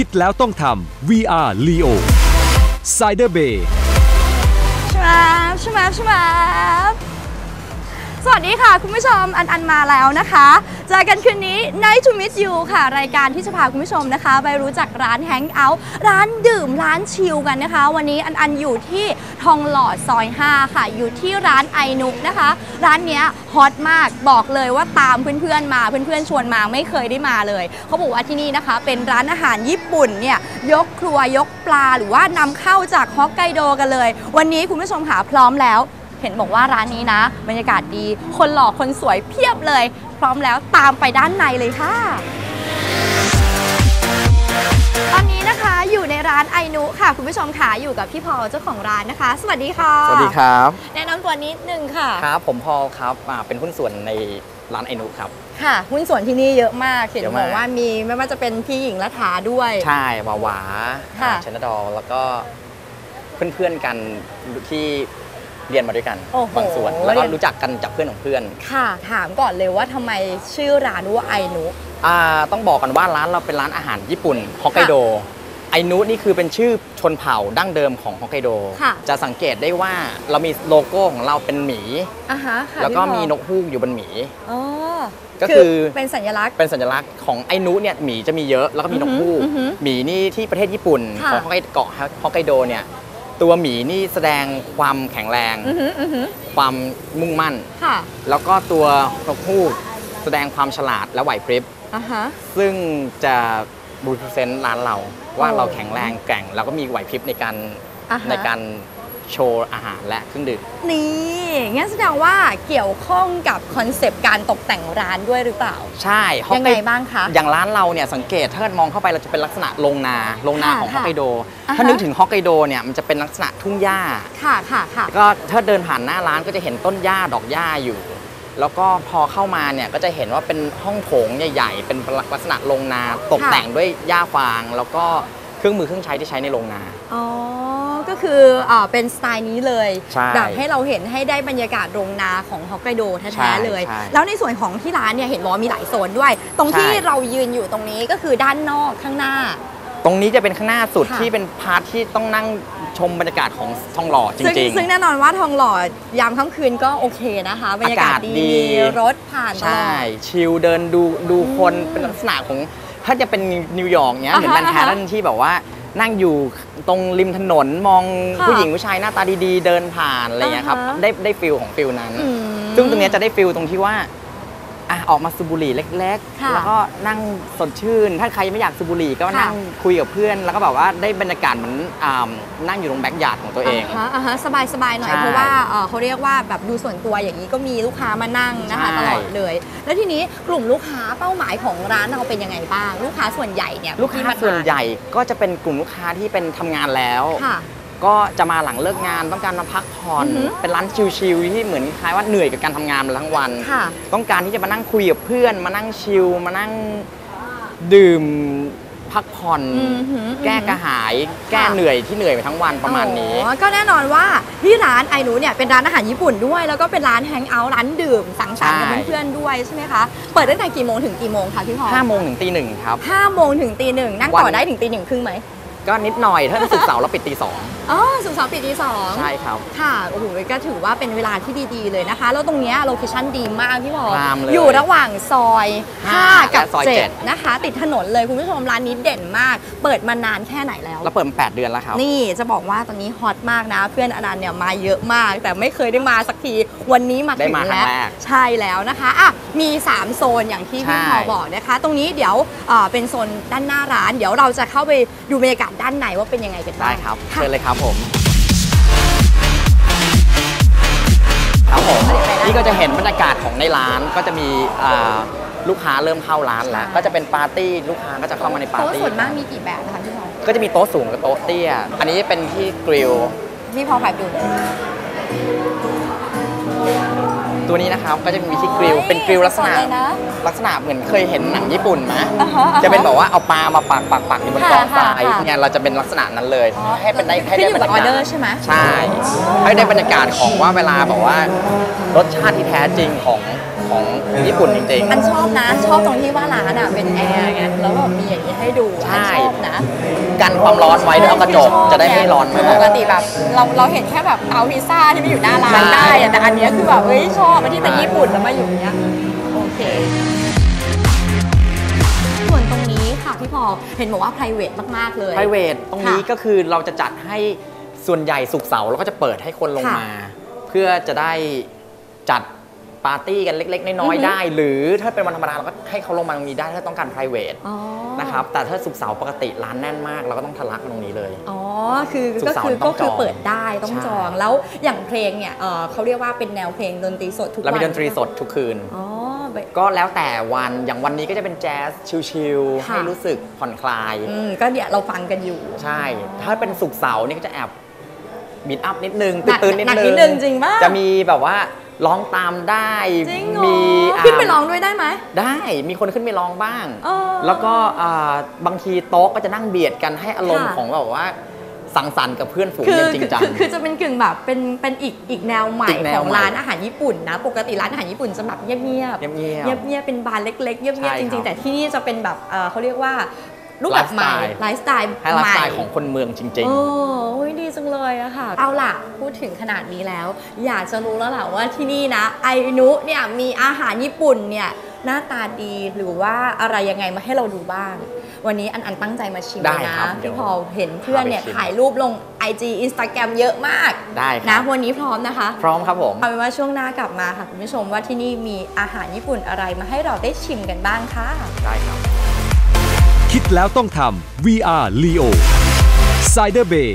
คิดแล้วต้องทำ VR Leo Cider Bay ชมาชมาชมา วัสดีค่ะ คุณผู้ชมอันอันมาแล้วนะคะเจอกันคืนนี้ Night to Meet You ค่ะ รายการที่จะพาคุณผู้ชมนะคะ ไปรู้จักร้านแฮงเอาท์ร้านดื่มร้านชิลกันนะคะ วันนี้อันอันอยู่ที่ทองหล่อซอย 5 ค่ะ อยู่ที่ร้านไอนุกนะคะ ร้านเนี้ยฮอตมากบอกเลยว่าตามเพื่อนๆมาเพื่อนๆชวนมาไม่เคยได้มาเลยเขาบอกว่าที่นี่นะคะ เป็นร้านอาหารญี่ปุ่นเนี่ยยกครัวยกปลาหรือว่านำเข้าจากฮอกไกโดกันเลย วันนี้คุณผู้ชมหาพร้อมแล้ว เห็นบอกว่าร้านนี้นะ บรรยากาศดี คนหล่อคนสวยเพียบเลย พร้อมแล้วตามไปด้านในเลยค่ะ ตอนนี้นะคะอยู่ในร้านไอนุค่ะ คุณผู้ชมค่ะอยู่กับพี่พอลเจ้าของร้านนะคะ สวัสดีค่ะสวัสดีครับแนะนำตัวนิดนึงค่ะครับผมพอลครับอ่าเป็นหุ้นส่วนในร้านไอนุครับ ค่ะหุ้นส่วนที่นี่เยอะมากเห็นเยอะบมาก อกว่ามีไม่ว่าจะเป็นพี่หญิงรัฐาด้วย ใช่วาหวาค่ะ ชนดอลแล้วก็เพื่อนๆกันที่ เรียนมาด้วยกันโอ้โหบางส่วน แล้วก็รู้จักกันจากเพื่อนของเพื่อน ค่ะถามก่อนเลยว่าทำไมชื่อร้านว่าไอนุ อ่าต้องบอกกันว่าร้านเราเป็นร้านอาหารญี่ปุ่นฮอกไกโดไอนุนี่คือเป็นชื่อชนเผ่าดั้งเดิมของฮอกไกโด ค่ะ จะสังเกตได้ว่าเรามีโลโก้ของเราเป็นหมี อะฮะค่ะแล้วก็พี่พอมีนกฮูกอยู่บนหมี อ๋อก็คือ เป็นสัญลักษณ์ เป็นสัญลักษณ์ของไอ้นุเนี่ยหมีจะมีเยอะแล้วก็มีนกฮูกอือหือหมีนี่ที่ประเทศญี่ปุ่นค่ะ ของฮอกไกเกาะฮอกไกโดเนี่ย ตัวหมีนี่แสดงความแข็งแรง อือหืออือหือความมุ่งมั่น ค่ะแล้วก็ตัวนกฮูกแสดงความฉลาดและไหวพริบ อะฮะ ซึ่งจะบูรเซนร้านเราว่าโอ้เราแข็งแรงแกร่ง แล้วก็มีไหวพริบในการอ่าฮะ ในการ โชว์อาหารและเครื่องดื่มนี่งั้นแสดงว่าเกี่ยวข้องกับคอนเซปต์การตกแต่งร้านด้วยหรือเปล่า ใช่ฮอกยังไกไงบ้างคะ อย่างร้านเราเนี่ยสังเกตถ้าเกิดมองเข้าไปเราจะเป็นลักษณะโรงนาโรงนาค่ะของฮค่ะอกไกโดอ่าฮะถ้านึกถึงฮอกไกโดเนี่ยมันจะเป็นลักษณะทุ่งหญ้า ค่ะค่ะค่ะก็ถ้าเดินผ่านหน้าร้านก็จะเห็นต้นหญ้าดอกหญ้าอยู่ แล้วก็พอเข้ามาเนี่ยก็จะเห็นว่าเป็นห้องโถงใหญ่ ๆ เป็นลักษณะโรงนาตกแต่งด้วยหญ้าฟาง แล้วก็เครื่องมือเครื่องใช้ที่ใช้ในโรงนา อ๋อก็ คืออ่าเป็นสไตล์นี้เลยใช่แบบให้เราเห็นให้ได้บรรยากาศโรงนาของฮอกไกโดใช่แท้ๆเลยใช่แล้วในส่วนของที่ร้านเนี่ยเห็นบอกว่ามีหลายโซนด้วย ตรงที่ใช่เรายืนอยู่ตรงนี้ก็คือด้านนอกข้างหน้า ตรงนี้จะเป็นข้างหน้าสุดค่ะที่เป็น part ที่ต้องนั่งชมบรรยากาศของทองหล่อจซึ่งริงซึ่งแน่นอนว่าทองหล่อยามค่ำคืนก็โอเคนะคะ บรรยากาศอากาศดีดีมีรถผ่านตลใช่อด chill เดินดูดูคนอืมเป็นลักษณะของถ้าจะเป็นนิวยอร์กเนี้ยอ่าเหมือนฮะแมนฮัตตันที่แบบว่า นั่งอยู่ตรงริมถนนมองค่ะผู้หญิงผู้ชายหน้าตาดีๆ เดินผ่านอะไรเงี้ยครับอ่าฮะ ได้ได้ feel ของ feel นั้น อืม ซึ่งตรงเนี้ยจะได้ feel ตรงที่ว่า อะออกมาสูบบุหรี่เล็กค่ะๆแล้วก็นั่งสดชื่น ถ้าใครไม่อยากสูบบุหรี่ก็ค่ะ นั่งคุยกับเพื่อน แล้วก็แบบว่าได้บรรยากาศเหมือนอ่านั่งอยู่ตรง backyard ของตัวเองาฮะอ่าฮะสบายสบายๆหน่อย ใช่เพราะว่าเอ่อเขาเรียกว่าแบบดูส่วนตัวอย่างนี้ก็มีลูกค้ามานั่งนะคะใช่ ตลอดเลย แล้วทีนี้กลุ่มลูกค้าเป้าหมายของร้านเราเป็นยังไงบ้าง ลูกค้าส่วนใหญ่เนี่ยลูกค้าที่มทส่วนใหญ่ก็จะเป็นกลุ่มลูกค้าที่เป็นทำงานแล้ว ค่ะ ก็จะมาหลังเลิกงานต้องการมาพักผ่อนอือหือเป็นร้านชิลๆที่เหมือนคล้ายว่าเหนื่อยกับการทำงานมาทั้งวันค่ะต้องการที่จะมานั่งคุยกับเพื่อน มานั่งชิลมานั่งดื่มพักผ่อนอือหือแก้กระหาย แก้เหนื่อยที่เหนื่อยไปทั้งวันประมาณนี้อ๋อก็แน่นอนว่าที่ร้านไอหนูเนี่ยเป็นร้านอาหารญี่ปุ่นด้วย แล้วก็เป็นร้านแฮงเอาท์ร้านดื่มสังสรรค์กับใช่เพื่อนๆด้วยใช่ไหมคะเปิดตั้งแต่กี่โมงถึงกี่โมงคะพี่พอ5โมงถึงตีหนึ่งครับห้าโมงถึงตีหนึ่งนั่งต่อวันได้ถึงตีหนึ่งครึ่งไหม ก็นิดหน่อยถ้าศุกร์เสาร์เราปิดตีสองอ๋อศุกร์เสาร์ปิดตีสองใช่ครับ ค่ะโอ้โหก็ถือว่าเป็นเวลาที่ดีๆเลยนะคะ แล้วตรงเนี้ย location ดีมากพี่พองามเลยอยู่ระหว่างซอยห้า5กับและซอยเจ็เจ็ดดนะคะ ติดถนนเลยคุณผู้ชมร้านนี้เด่นมาก เปิดมานานแค่ไหนแล้วเราเปิดมา8เดือนแล้วครับ นี่จะบอกว่าตอนนี้ hot มากนะ เพื่อนอนันต์เนี่ยมาเยอะมาก แต่ไม่เคยได้มาสักทีวันนี้มาได้ถึงมาครั้แล้งวแรกใช่แล้วนะคะอะมี 3 โซนอย่างที่พี่ใช่พอบอกนะคะ ตรงนี้เดี๋ยวเอ่อเป็นโซนด้านหน้าร้าน เดี๋ยวเราจะเข้าไปดูบรรยากาศด้านในว่าเป็นยังไงกันบ้างได้ครับค่ะเชิญเลยครับผมครับผมนี่ก็จะเห็นบรรยากาศของในร้านก็จะมีอ่าลูกค้าเริ่มเข้าร้านแล้ว ก็จะเป็นปาร์ตี้ลูกค้าก็จะเข้ามาในปาร์โต๊ะตี้ส่วนมากมีกี่แบบนะคะพี่พอก็จะมีโต๊ะสูงกับโต๊ะเตี้ย อันนี้เป็นที่กริล พี่พอขายดู ตัวนี้นะครับก็จะมีที่กริลเป็นกริลลักษณะสดๆเลยนะลักษณะเหมือนเคยเห็นหนังญี่ปุ่นไหมอ่าฮะอ่าฮะจะเป็นแบบว่าเอาปลามาปักปักปักอยู่บนกองทรายค่ะค่ะเนี่ยเราจะเป็นลักษณะนั้นเลยอ๋อให้เป็นได้ให้ขึ้นได้อยู่บรกับรออยาาเดศอร์ใช่ไหม ใช่ให้ได้บรรยากาศของว่าเวลาแบบว่ารสชาติที่แท้จริงของ ของญี่ปุ่นจริงอันชอบนะ ชอบตรงที่ว่าร้านอะเป็นแอร์ไงแล้วแบบมีอย่างนี้ให้ดูอันชอบนะๆกันความร้อนไว้ด้วยเอากระจกจะได้ไม่ร้อนมาก ปกติแบบเราเราเห็นแค่แบบเตาพิซซ่าที่ไม่อยู่หน้าร้านใช่ได้อะแต่อันเนี้ยคือแบบเฮ้ยชอบอันที่เป็นญี่ปุ่นแล้วมาอยู่เนี้ยโอเค ส่วนตรงนี้ค่ะพี่พอเห็นบอกว่า private มากๆเลย private ตรงนี้ค่ะก็คือเราจะจัดให้ส่วนใหญ่สุกร์เสาร์เราก็จะเปิดให้คนลงค่ะ มา เพื่อจะได้จัด ปาร์ตี้กันเล็ก ๆ น้อยอือฮึๆได้ หรือถ้าเป็นวันธรรมดาเราก็ให้เขาลงมาตรงนี้ได้ถ้าต้องการ private อ๋อนะครับแต่ถ้าศุกร์เสาร์ปกติร้านแน่นมาก เราก็ต้องทะลักตรงนี้เลย อ๋อ คือศุกก็ร์เสาร์คือต้ก็องคือจองเปิดได้ต้องใช่จองแล้วอย่างเพลงเนี่ยเอ่อเขาเรียกว่าเป็นแนวเพลงดนตรีสดทุกวันเรามีดนตรีสดทุกคืนอ๋อไปก็แล้วแต่วันอย่างวันนี้ก็จะเป็นแจ๊ส chill ๆค่ะให้รู้สึกผ่อนคลายอืมก็เนี่ยเราฟังกันอยู่ ใช่ ถ้าเป็นศุกร์เสาร์นี่ก็จะแอบ beat up นิดนึงหนักตื่นๆนิดหนักนึงนิดนึงจริงปะจะมีแบบว่า ร้องตามได้จริงเหรอมีขึ้นไปาร้องด้วยได้ไหม ได้มีคนขึ้นไปร้องบ้าง เออแล้วก็อ่าบางทีโต๊ะก็จะนั่งเบียดกันให้อารมณ์ค่ะ ของแบบว่าสังสรรค์กับเพื่อนฝูงคืออย่างจริงจัง คือคือจะเป็นกึ่งแบบเป็นเป็นอีกอีกแนวใหม่อีกแนขวองใหม่ร้านอาหารญี่ปุ่นนะ ปกติร้านอาหารญี่ปุ่นจะแบบเงียบๆเงียบๆเงียบๆเป็นบาร์เล็กๆเงียบใช่ๆจริงครัๆบแต่ที่นี่จะเป็นแบบเอ่อเขาเรียกว่า รูปแบบใหม่ไลฟ์สไตล์ให้ไลฟ์สไตล์ใหม่ของคนเมืองจริงโอ้โอ้ยดีจังเลยอะค่ะ เอาล่ะ พูดถึงขนาดนี้แล้ว อยากจะรู้แล้วล่ะว่าที่นี่นะ ไอนุเนี่ยมีอาหารญี่ปุ่นเนี่ยหน้าตาดีหรือว่าอะไรยังไงมาให้เราดูบ้าง วันนี้อันอันตั้งใจมาชิมได้เลยนะครับเดี๋พี่ยวพอเห็นเพื่อนเนี่ยพาไปชิมถ่ายรูปลง IG Instagram เยอะมากๆได้คนะรับวันนี้พร้อมนะคะ พร้อมครับผมเอาเป็นว่าช่วงหน้ากลับมาค่ะคุณผู้ชมว่าที่นี่มีอาหารญี่ปุ่นอะไรมาให้เราได้ชิมกันบ้างค่ะ ได้ครับ คิดแล้วต้องทำ VR Leo Cider Bay